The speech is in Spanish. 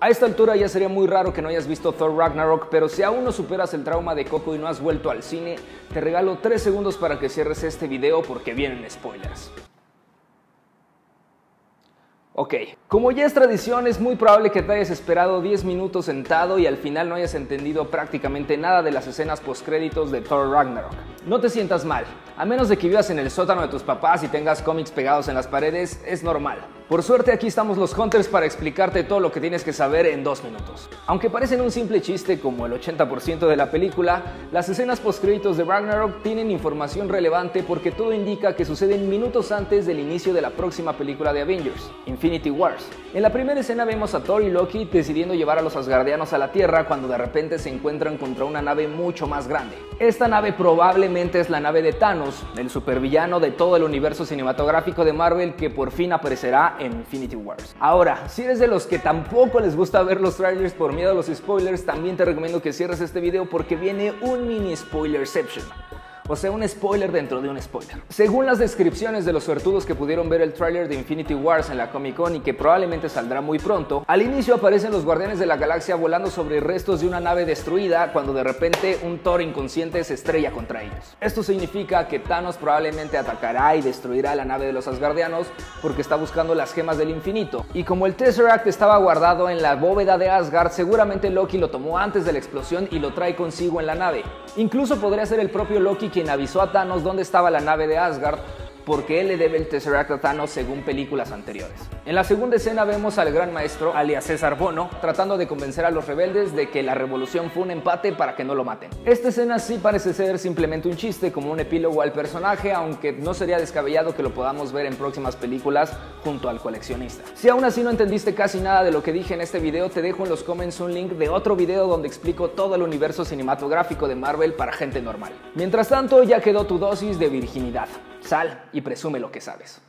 A esta altura ya sería muy raro que no hayas visto Thor Ragnarok, pero si aún no superas el trauma de Coco y no has vuelto al cine, te regalo 3 segundos para que cierres este video porque vienen spoilers. Ok, como ya es tradición, es muy probable que te hayas esperado 10 minutos sentado y al final no hayas entendido prácticamente nada de las escenas postcréditos de Thor Ragnarok. No te sientas mal, a menos de que vivas en el sótano de tus papás y tengas cómics pegados en las paredes, es normal. Por suerte aquí estamos los Hunters para explicarte todo lo que tienes que saber en dos minutos. Aunque parecen un simple chiste como el 80% de la película, las escenas postcréditos de Ragnarok tienen información relevante porque todo indica que suceden minutos antes del inicio de la próxima película de Avengers, Infinity Wars. En la primera escena vemos a Thor y Loki decidiendo llevar a los Asgardianos a la Tierra cuando de repente se encuentran contra una nave mucho más grande. Esta nave probablemente es la nave de Thanos, el supervillano de todo el universo cinematográfico de Marvel que por fin aparecerá en Infinity Wars. Ahora, si eres de los que tampoco les gusta ver los trailers por miedo a los spoilers, también te recomiendo que cierres este video porque viene un mini spoilerception o sea, un spoiler dentro de un spoiler. Según las descripciones de los suertudos que pudieron ver el tráiler de Infinity Wars en la Comic Con y que probablemente saldrá muy pronto, al inicio aparecen los Guardianes de la Galaxia volando sobre restos de una nave destruida cuando de repente un Thor inconsciente se estrella contra ellos. Esto significa que Thanos probablemente atacará y destruirá la nave de los Asgardianos porque está buscando las gemas del infinito. Y como el Tesseract estaba guardado en la bóveda de Asgard, seguramente Loki lo tomó antes de la explosión y lo trae consigo en la nave. Incluso podría ser el propio Loki quien avisó a Thanos dónde estaba la nave de Asgard porque él le debe el Tesseract a Thanos según películas anteriores. En la segunda escena vemos al gran maestro, alias César Bono, tratando de convencer a los rebeldes de que la revolución fue un empate para que no lo maten. Esta escena sí parece ser simplemente un chiste, como un epílogo al personaje, aunque no sería descabellado que lo podamos ver en próximas películas junto al coleccionista. Si aún así no entendiste casi nada de lo que dije en este video, te dejo en los comments un link de otro video donde explico todo el universo cinematográfico de Marvel para gente normal. Mientras tanto, ya quedó tu dosis de virginidad. Sal y presume lo que sabes.